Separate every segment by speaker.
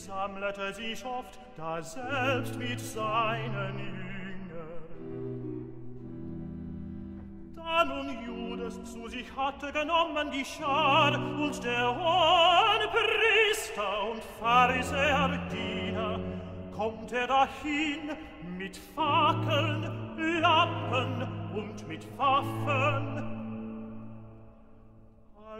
Speaker 1: versammelte sich oft daselbst mit seinen Jüngern. Da nun Judas zu sich hatte genommen die Schar und der hohen Priester und Pharisäer Diener, kommt er dahin mit Fackeln, Lappen und mit Waffen,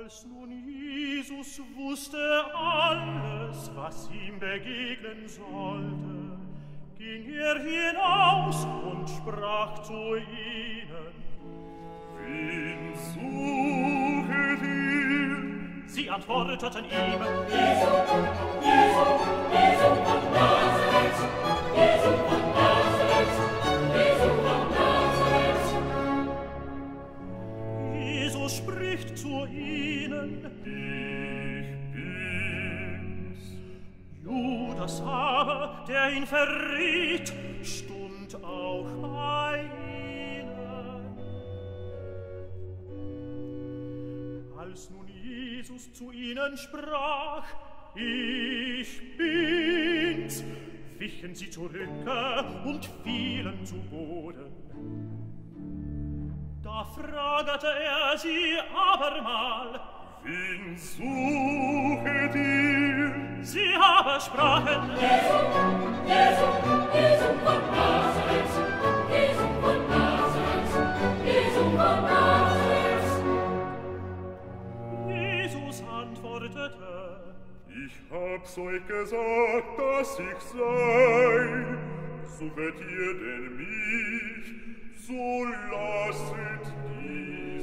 Speaker 1: Als nun Jesus wusste alles, was ihm begegnen sollte, ging er hinaus und sprach zu ihnen. Wen suchet ihr? Sie antworteten ihm, Jesu, Jesu, Jesu von Nazareth, Jesu von Nazareth, Jesu von Nazareth. Jesus spricht zu ihnen, der ihn verriet, stund auch bei ihnen. Als nun Jesus zu ihnen sprach, ich bin's, wichen sie zurücke und fielen zu Boden. Da fragte er sie abermal, wen suchet ihr? Sie aber sprachen, Jesu, Jesu, Jesu von Nazareth, Jesu von Nazareth, Jesu von Nazareth. Jesus antwortete, Ich hab's euch gesagt, dass ich sei, suchet ihr denn mich, so lasset die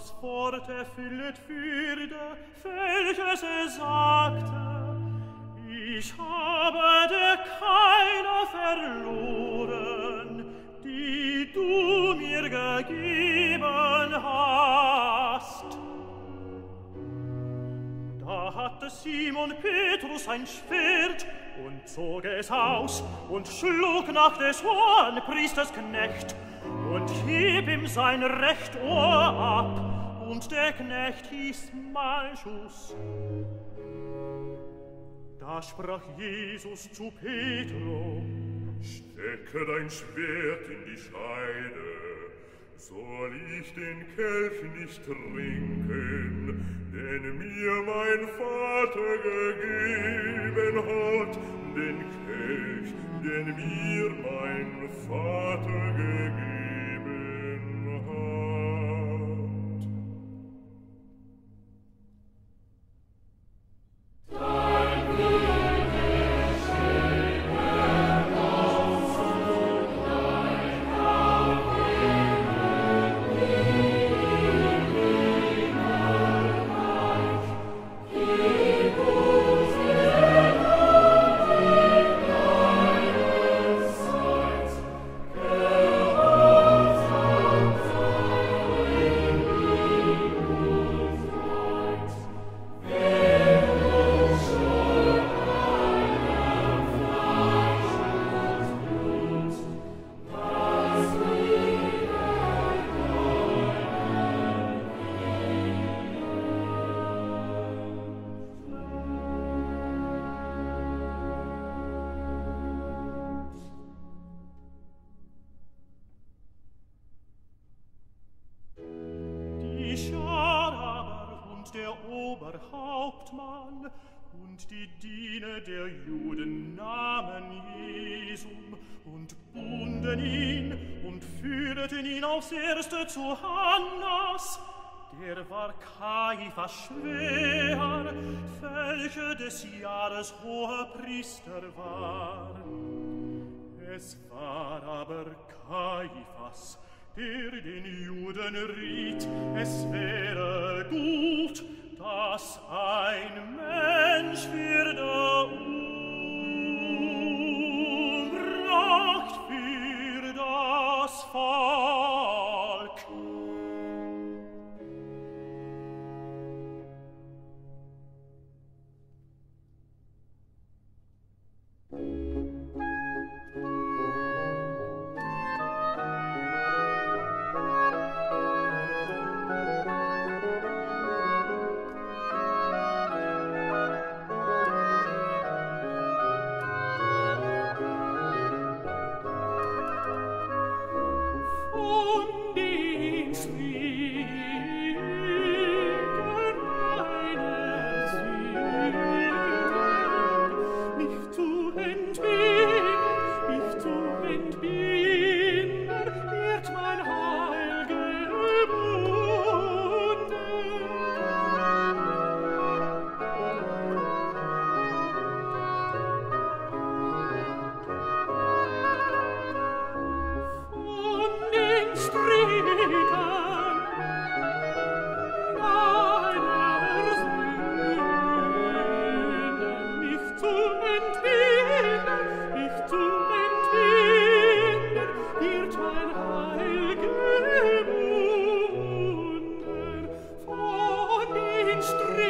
Speaker 1: das forte füllet fürde, welches er sagte, ich habe dir keiner verloren, die du mir gegeben hast. Da hatte Simon Petrus ein Schwert und zog es aus und schlug nach des hohen Priesters Knecht und hieb ihm sein recht Ohr ab und der Knecht hieß Malchus. Da sprach Jesus zu Petro, Stecke dein Schwert in die Scheide, soll ich den Kelch nicht trinken, den mir mein Vater gegeben hat, den Kelch, den mir mein Vater gegeben die diene der Juden Namen Jesum und bunden ihn und führten ihn aufs Erste zu Hannas, der war Kaifas schwer, welcher des Jahres hoher Priester war. Es war aber Kaifas, der den Juden riet, es wäre gut, dass ein Mensch würde umbracht für das Volk.
Speaker 2: in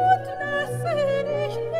Speaker 2: und lasse dich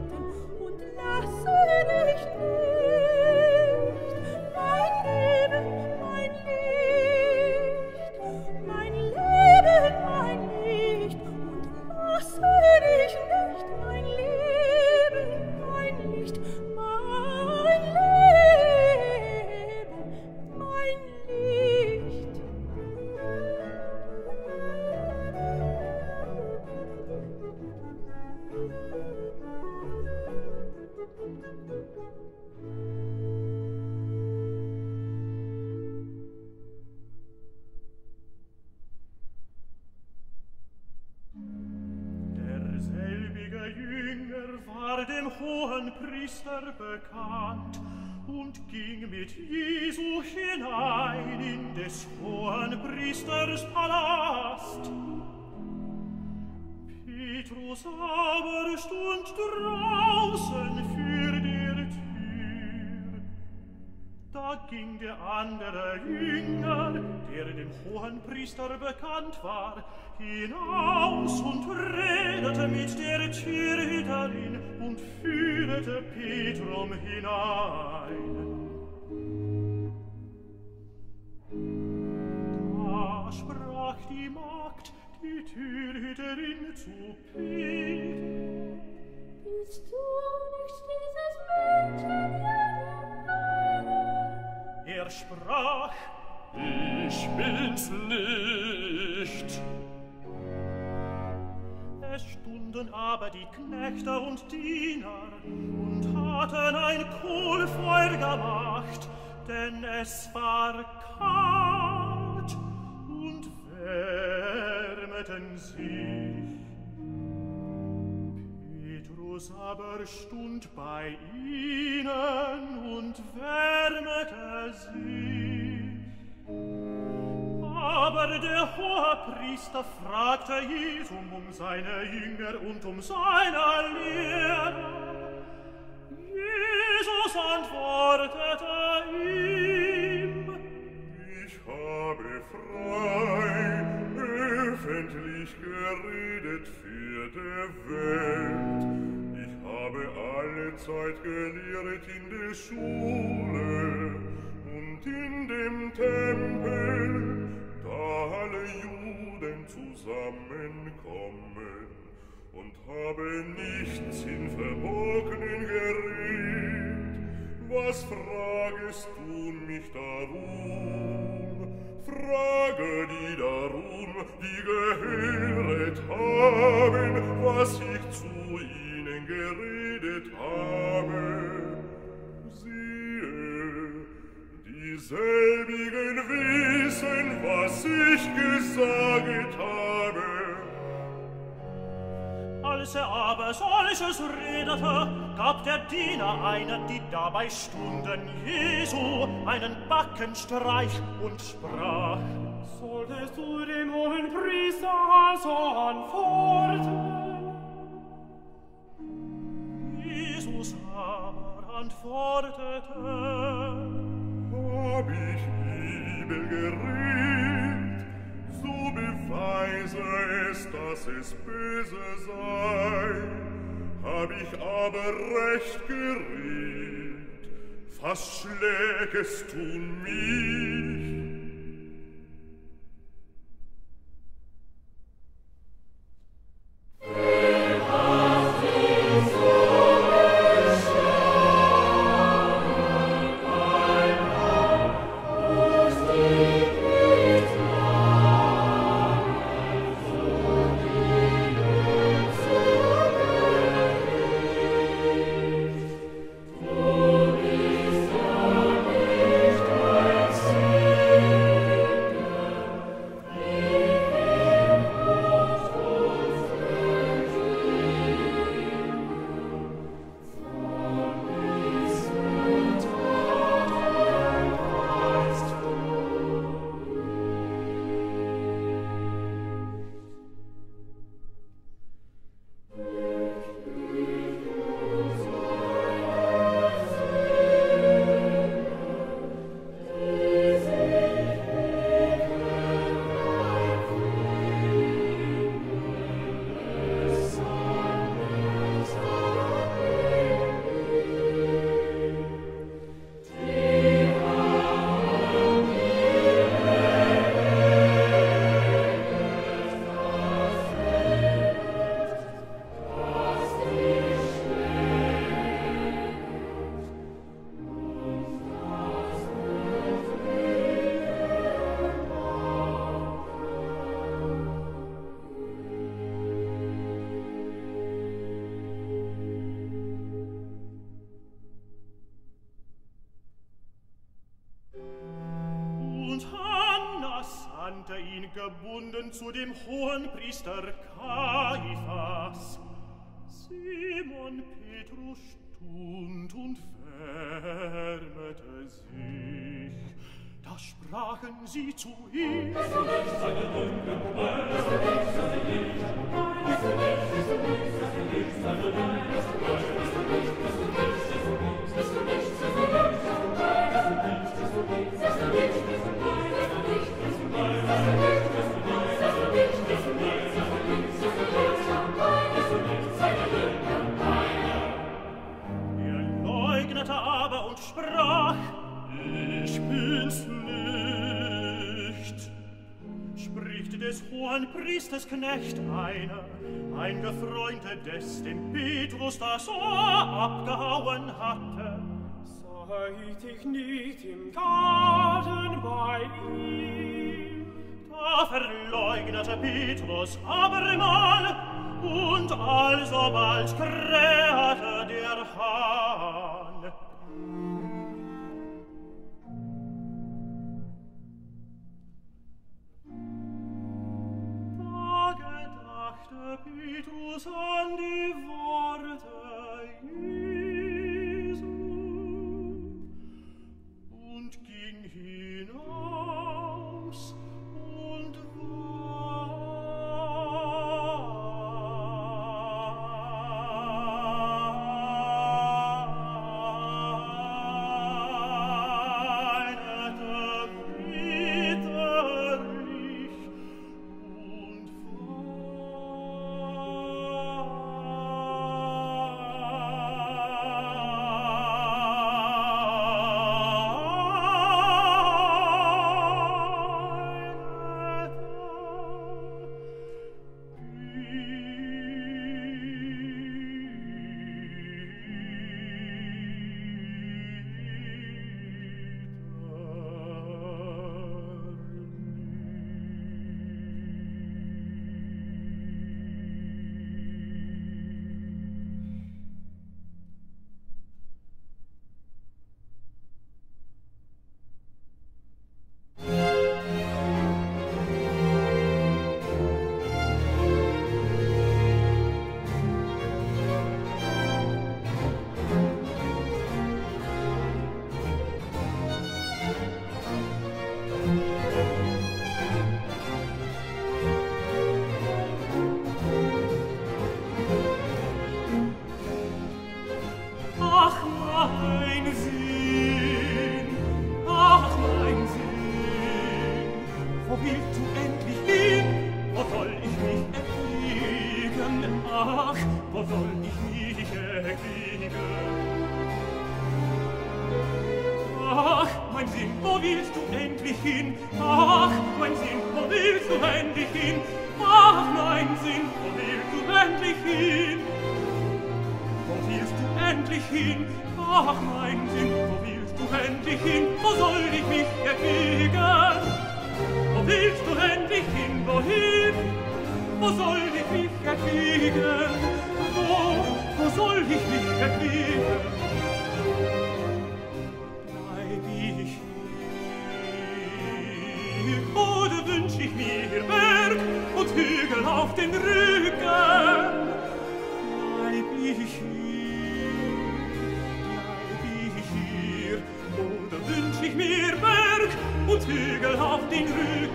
Speaker 2: ging der andere Jünger, der dem hohen Priester bekannt war, hinaus und redete mit der Tierhüterin und führte Petrum hinein. Da sprach die Magd, die Tierhüterin, zu Petrum, Bist du nicht dieses Mädchen, sprach
Speaker 1: Ich bin's nicht. Es stunden aber die Knechte und Diener Und hatten ein Kohlfeuer gemacht Denn es war kalt Und wärmeten sich Petrus aber stund bei ihnen und wärmete sie. Aber der Hohepriester fragte Jesum um seine Jünger und um seine Lehrer. Jesus antwortete ihm,
Speaker 3: Ich habe frei öffentlich geredet für die Welt, Ich habe alle Zeit gelehrt in der Schule und in dem Tempel, da alle Juden zusammenkommen und habe nichts in Verborgenen geredet. Was fragest du mich darum? Frage die darum, die gehöret haben, was ich zu ihnen geredet habe. selbigen wissen, was ich gesagt habe.
Speaker 1: Als er aber solches redete, gab der Diener einer, die dabei stunden, Jesu einen Backenstreich und sprach,
Speaker 4: Solltest du dem hohen Priester also antworten?
Speaker 1: Jesus aber antwortete,
Speaker 3: hab ich Himmel gerät, so beweise es, dass es böse sei. Hab ich aber recht gerät, was schlägest du mich?
Speaker 1: Thank gebunden zu dem hohen Priester Kaiphas. Simon Petrus stund und wärmete sich. Da sprachen sie zu ihm. Knecht einer, ein Gefreunde des, dem Petrus das Ohr abgehauen hatte.
Speaker 4: Seid ich nicht im Garten bei ihm, da verleugnete Petrus abermal, und also bald krähte du endlich hin? Ach nein, Sinn, wo willst du endlich hin? Wo willst du endlich hin? Ach nein, Sinn, wo willst du endlich hin? Wo soll ich mich erquicken? Wo willst du endlich hin? Wohin? Wo soll ich mich erquicken? Wo, wo soll ich mich erquicken? ihr Berg und Hügel auf den Rücken. Bleib ich hier, bleib ich hier, oder wünsch ich mir Berg und Hügel auf den Rücken.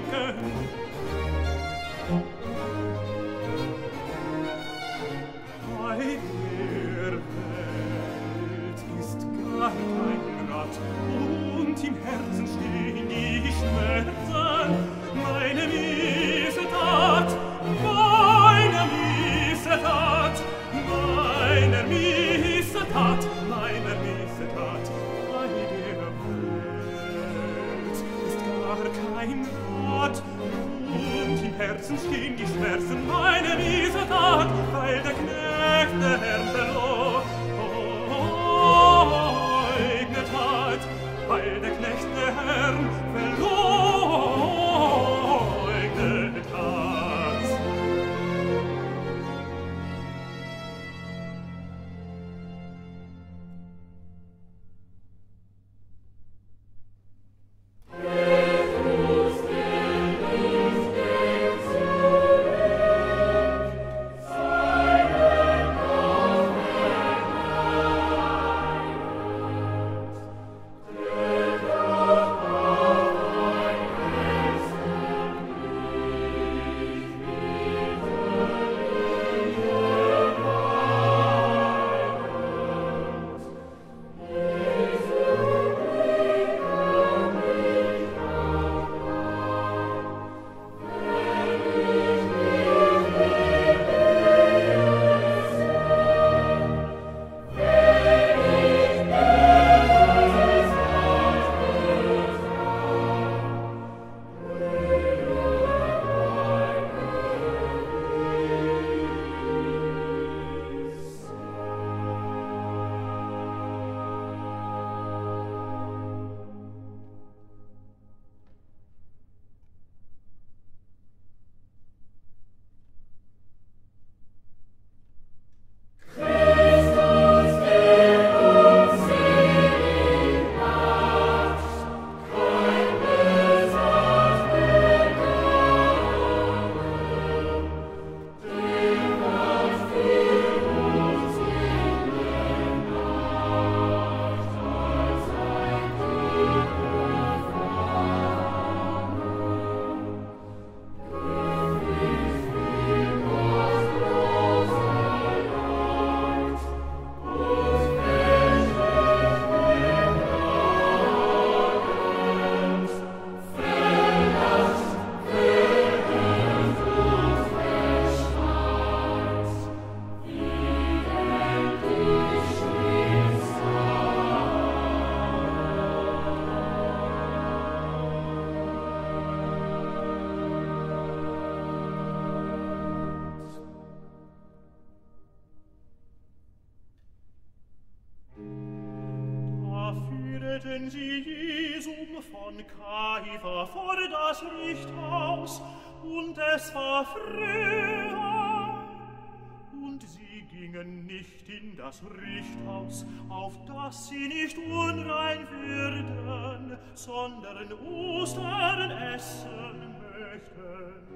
Speaker 1: das Richthaus, auf das sie nicht unrein würden, sondern Ostern essen möchten.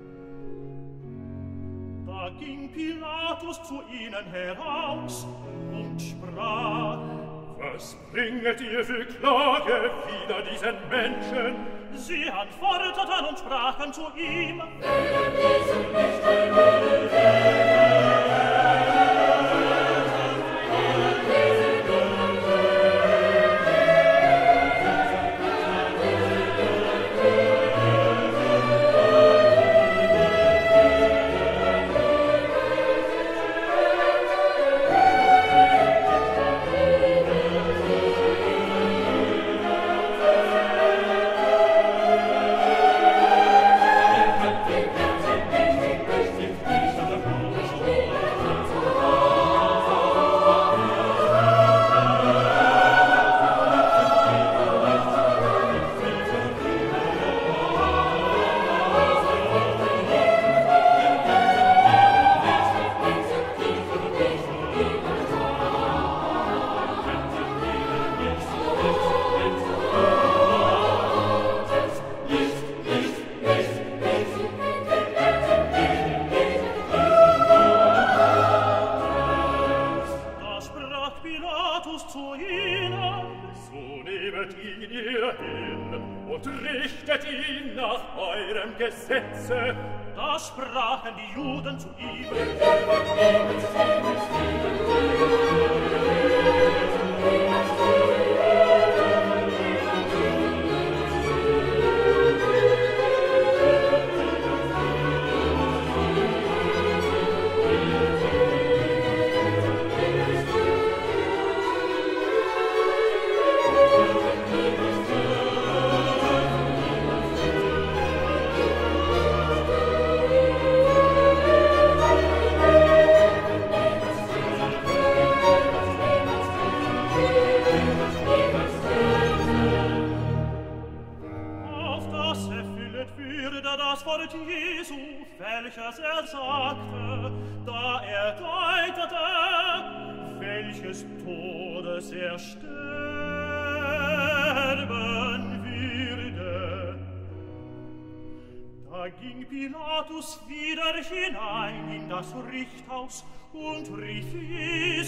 Speaker 1: Da ging Pilatus zu ihnen heraus und sprach,
Speaker 4: Was bringet ihr für Klage wider diesen Menschen?
Speaker 1: Sie antworteten und sprachen zu ihm,
Speaker 5: Wer diesen nicht einmal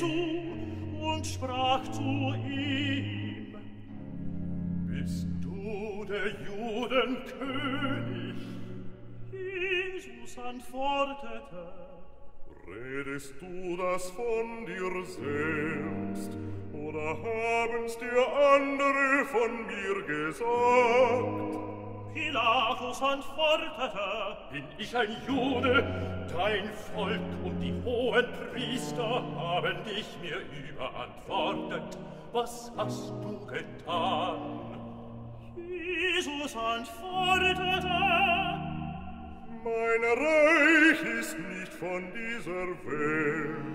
Speaker 1: zu und sprach zu ihm,
Speaker 4: Bist du der Juden König?
Speaker 1: Jesus antwortete,
Speaker 3: Redest du das von dir selbst, oder haben's dir andere von mir gesagt?
Speaker 1: Pilatus antwortete,
Speaker 4: bin ich ein Jude, dein Volk und die hohen Priester haben dich mir überantwortet. Was hast du getan?
Speaker 1: Jesus antwortete,
Speaker 3: mein Reich ist nicht von dieser Welt.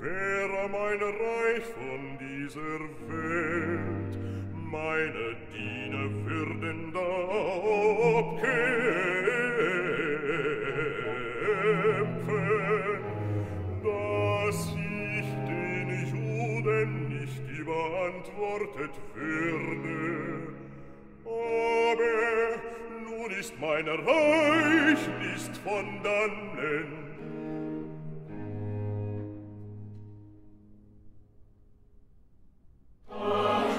Speaker 3: Wäre mein Reich von dieser Welt, meine Diener würden da abkämpfen, dass ich den Juden nicht überantwortet würde. Aber nun ist mein Reich nicht von dannen, Oh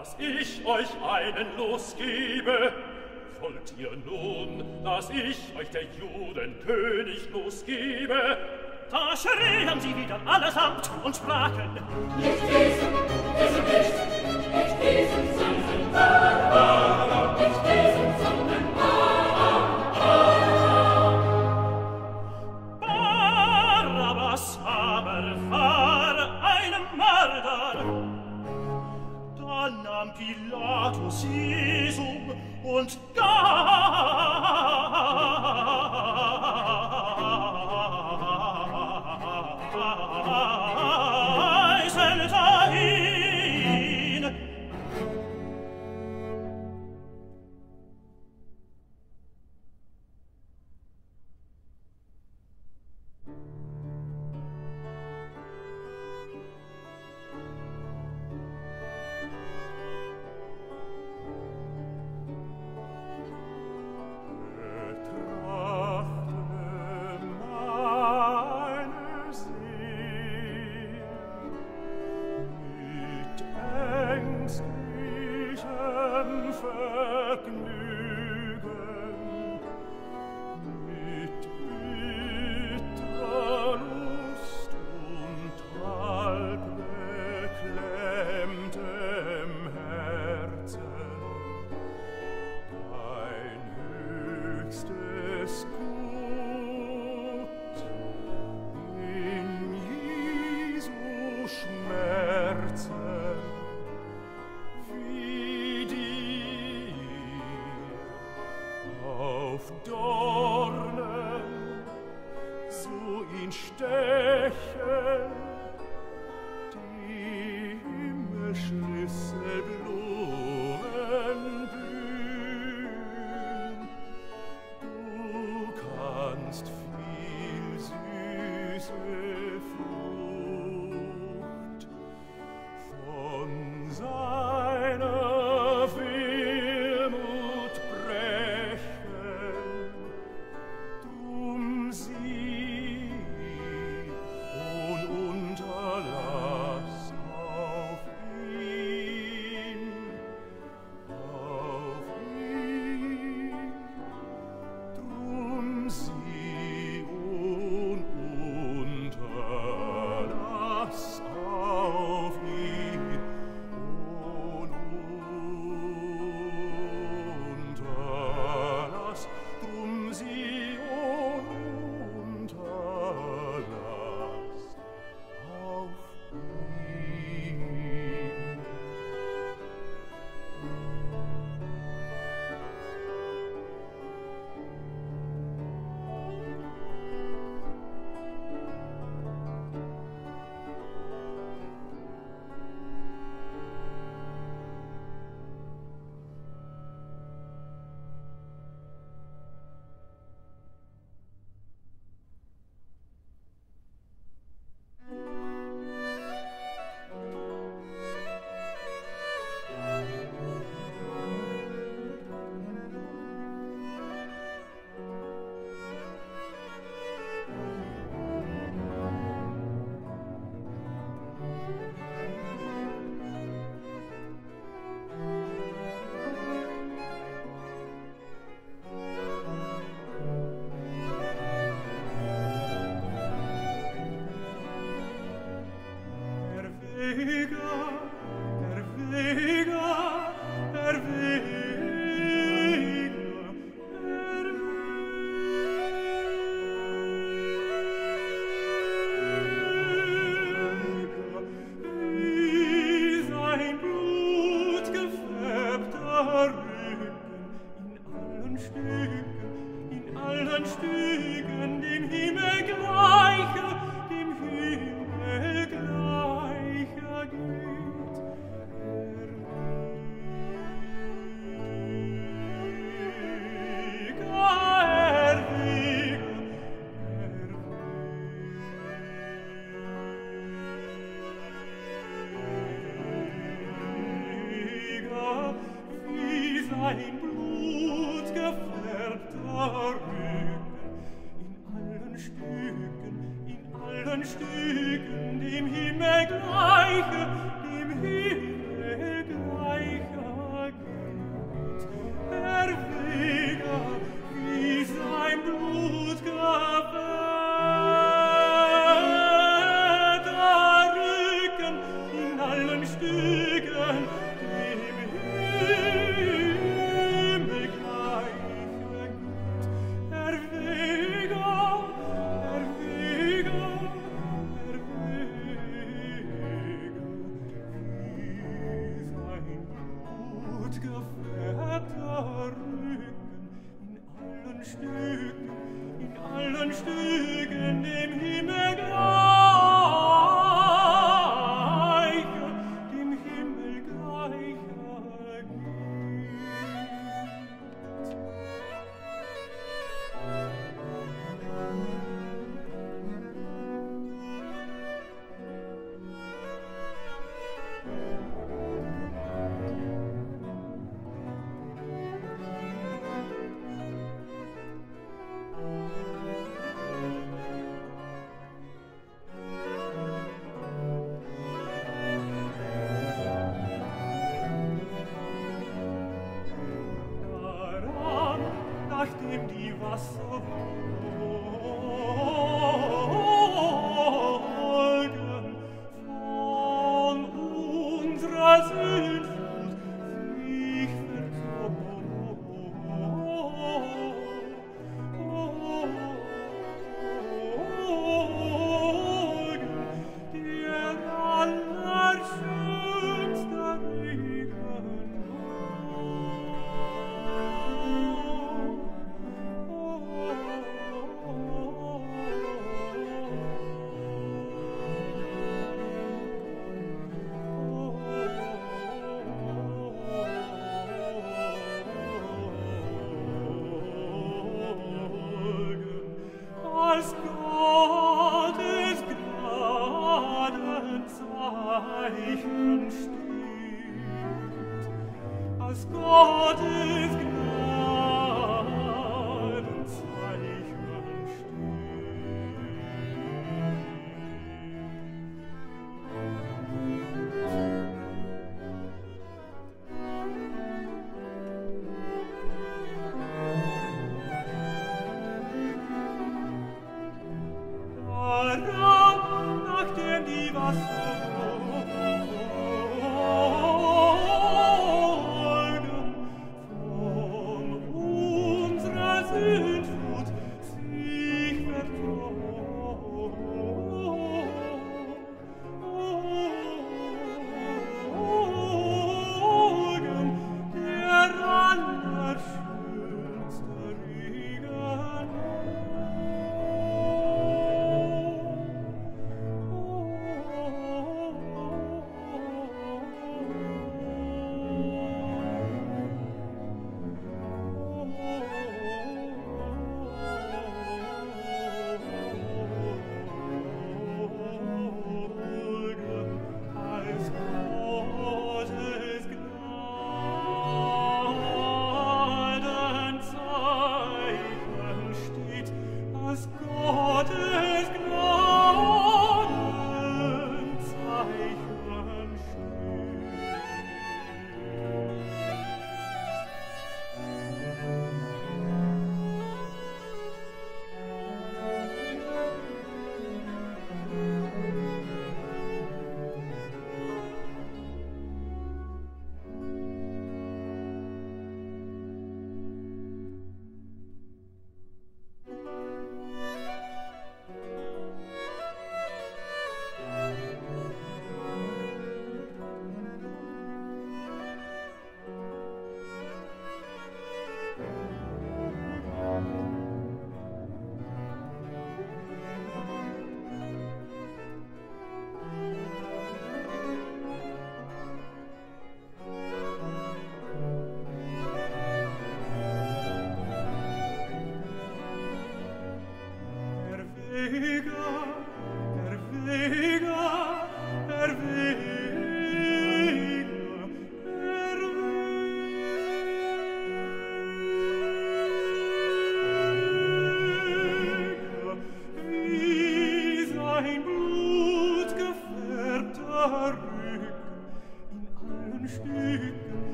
Speaker 3: dass ich
Speaker 4: euch einen Los gebe. Wollt ihr nun, dass ich euch der Juden König losgebe?
Speaker 1: Da schrien sie wieder allesamt und sprachen,
Speaker 5: Nicht diesen, diesen nicht, nicht diesen,
Speaker 1: sie sind verloren. Pilatus Jesum und
Speaker 4: gab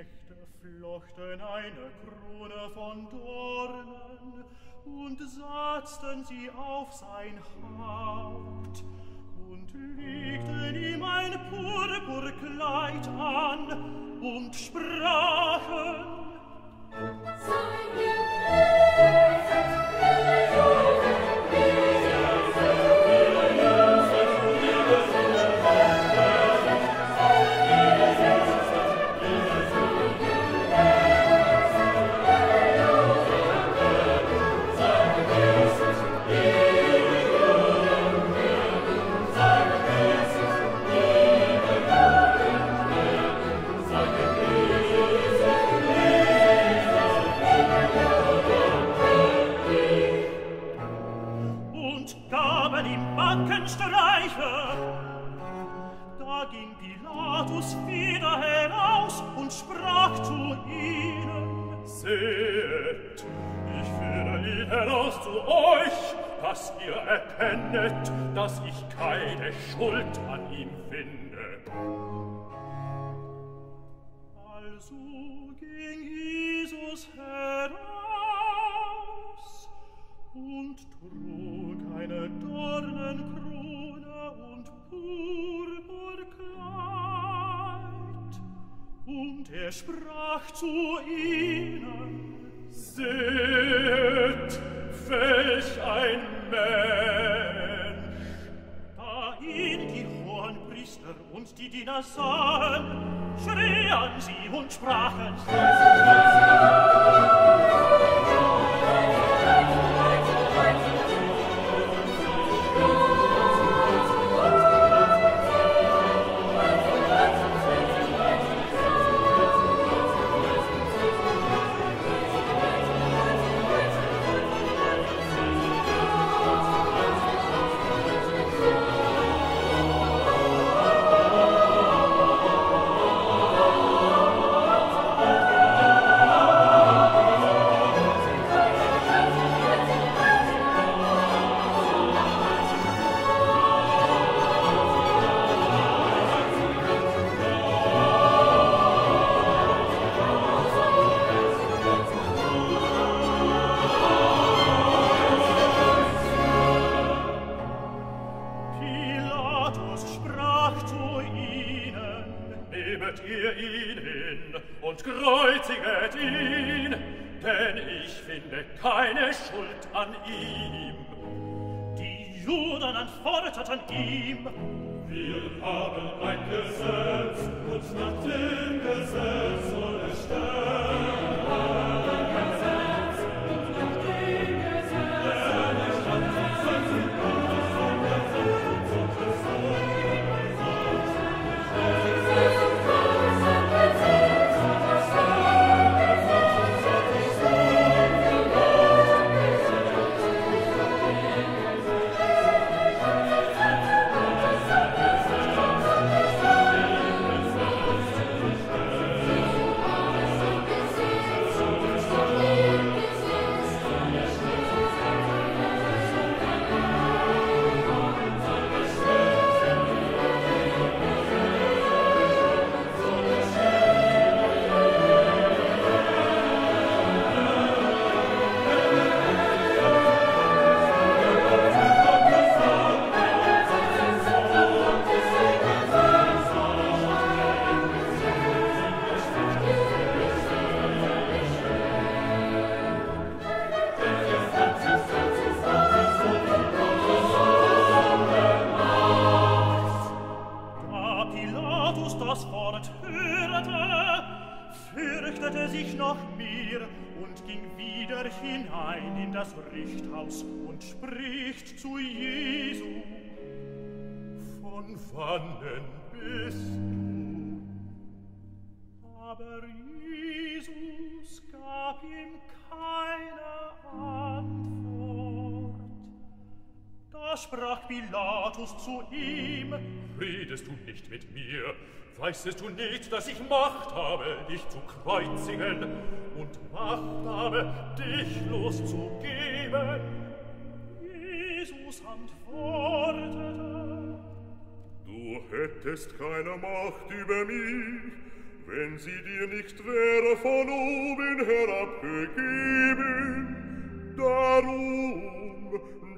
Speaker 4: Knechte
Speaker 1: flochten eine Krone von Dornen und satzten sie auf sein Haupt und legten ihm ein Purpurkleid an und sprachen
Speaker 4: keine Schuld an ihm finde.
Speaker 1: Also ging Jesus heraus und trug eine Dornenkrone und Purpurkleid. Und er sprach zu ihnen,
Speaker 4: Seht, welch ein Mensch!
Speaker 1: und die Diener sahen, schrien sie und sprachen,
Speaker 4: bist du. Aber Jesus
Speaker 1: Pilatus zu ihm,
Speaker 4: Redest du nicht mit mir? Weißest du nicht, dass ich Macht habe, dich zu kreuzigen und Macht habe, dich loszugeben?
Speaker 3: hättest keine Macht über mich, wenn sie dir nicht wäre von oben herabgegeben. Darum,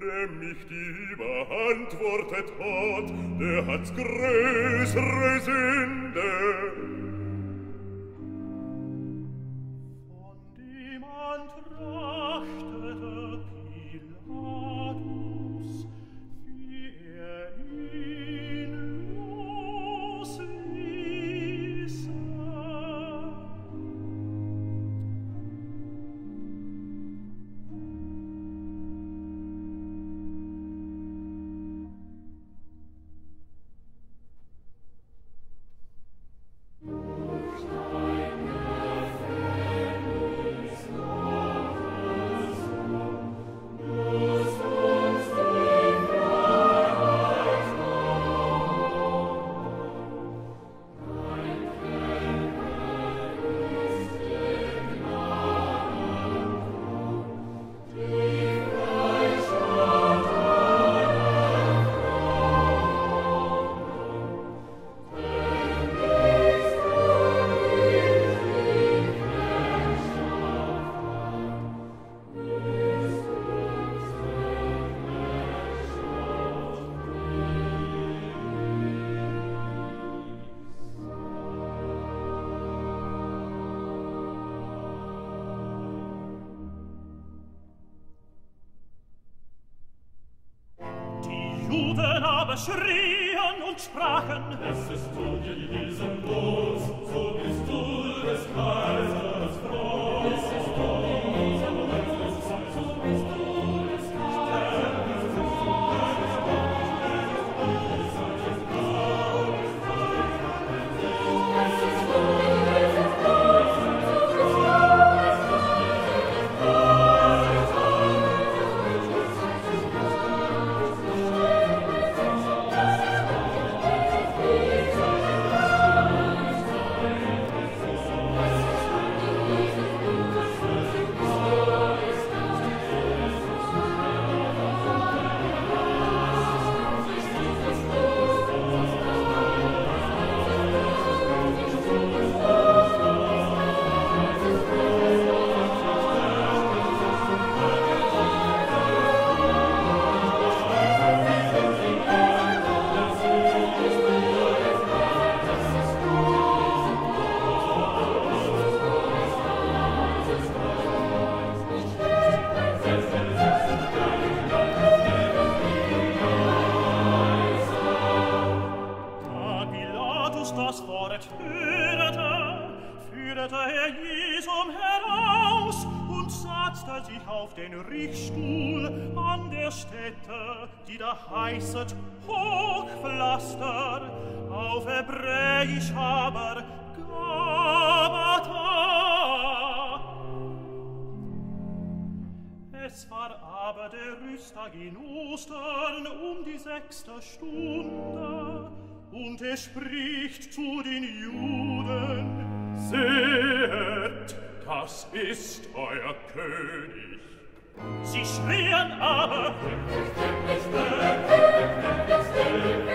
Speaker 3: der mich die beantwortet hat, der hat's größere Sünde.
Speaker 1: Jahren.
Speaker 4: Es ist
Speaker 1: Tugend in diesem Buch. sechster Stunde, und er spricht zu den Juden,
Speaker 4: Sehet, das ist euer König.
Speaker 1: Sie schrien aber,
Speaker 4: König,
Speaker 1: König, König,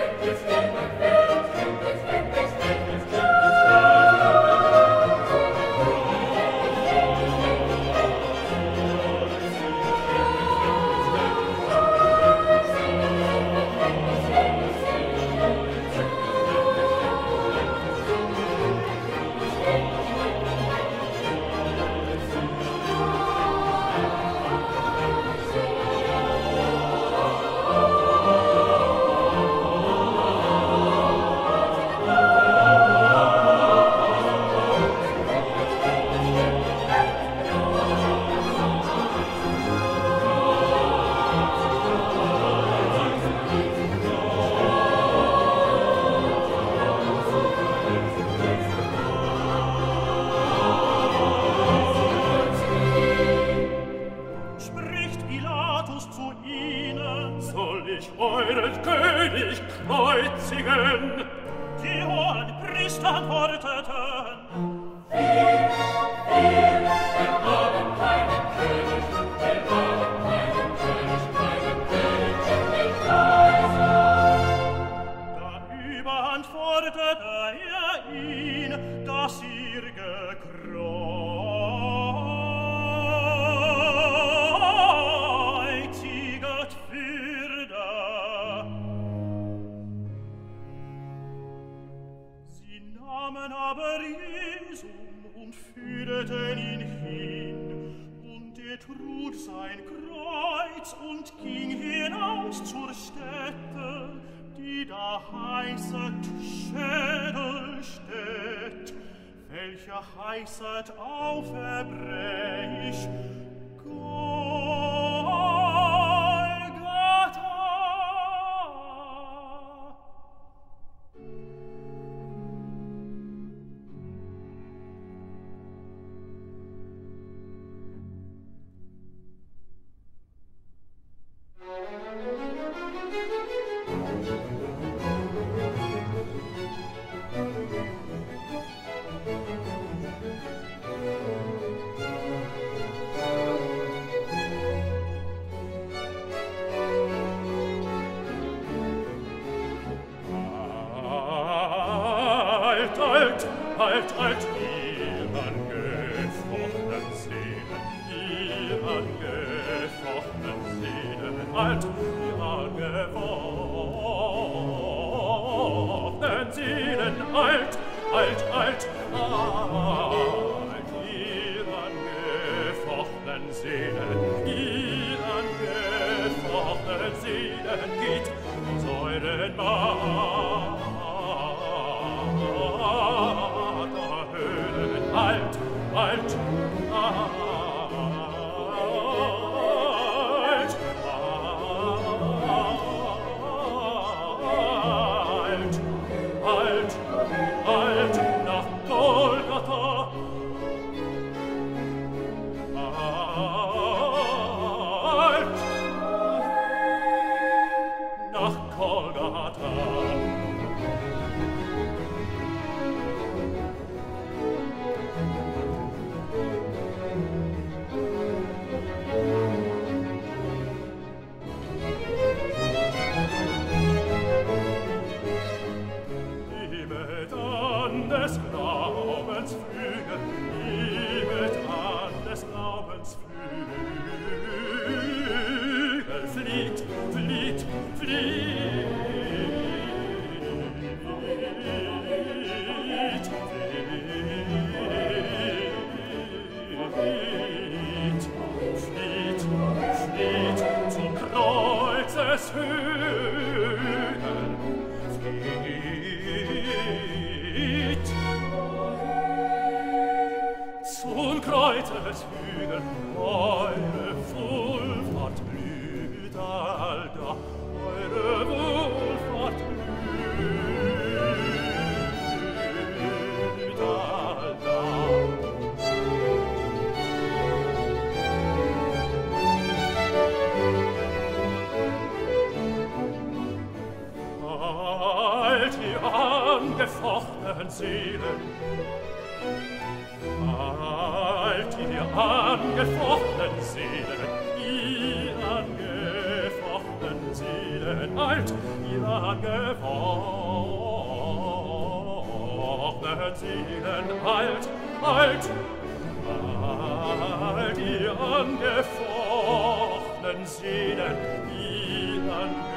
Speaker 1: ihren gefochtenen Sehnen, ihren gefochtenen Sehnen,
Speaker 4: halt ihren gefochtenen Sehnen, halt, halt, halt, halt, ihren gefochtenen Sehnen, ihren gefochtenen Sehnen, geht aus euren Mann. alt ihr angefochten Seelen, ihr angefochten Seelen, halt, ihr angefochten Seelen, halt, halt, halt, ihr angefochten Seelen, ihr
Speaker 1: angefochten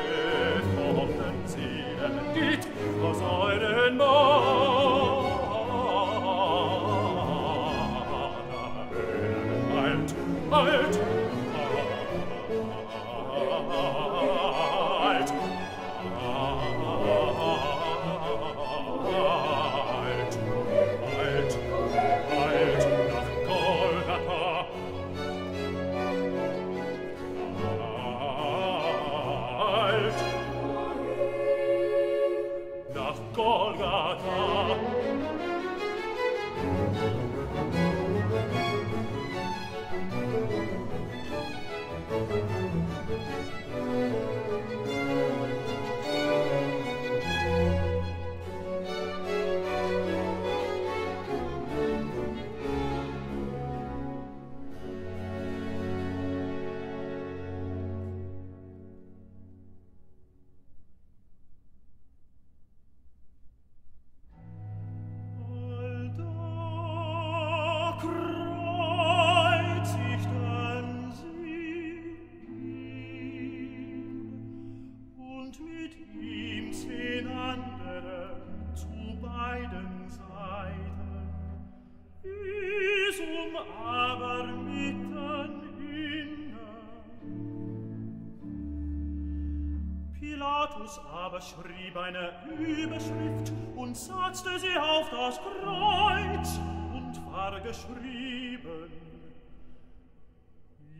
Speaker 1: schrieb eine Überschrift und setzte sie auf das Kreuz und war geschrieben.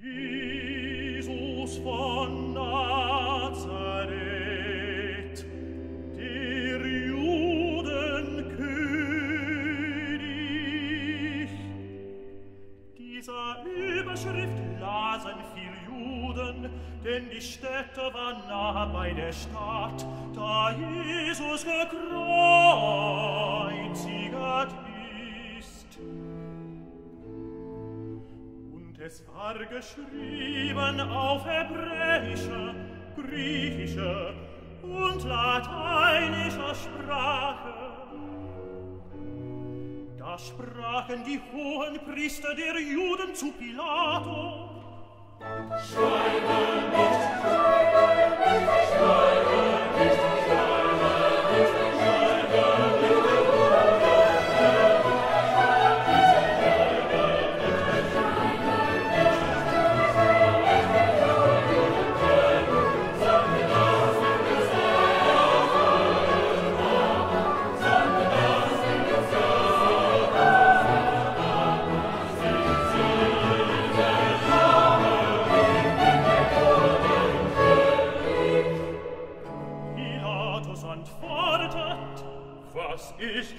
Speaker 1: Jesus von Schrift lasen viel Juden, denn die Stätte war nah bei der Stadt, da Jesus gekreuziget ist. Und es war geschrieben auf hebräischer, griechischer und lateinischer Sprache, Da sprachen die hohen Priester der Juden zu Pilato.
Speaker 4: Schweige nicht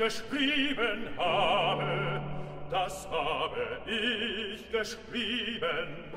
Speaker 4: geschrieben habe, das habe ich geschrieben.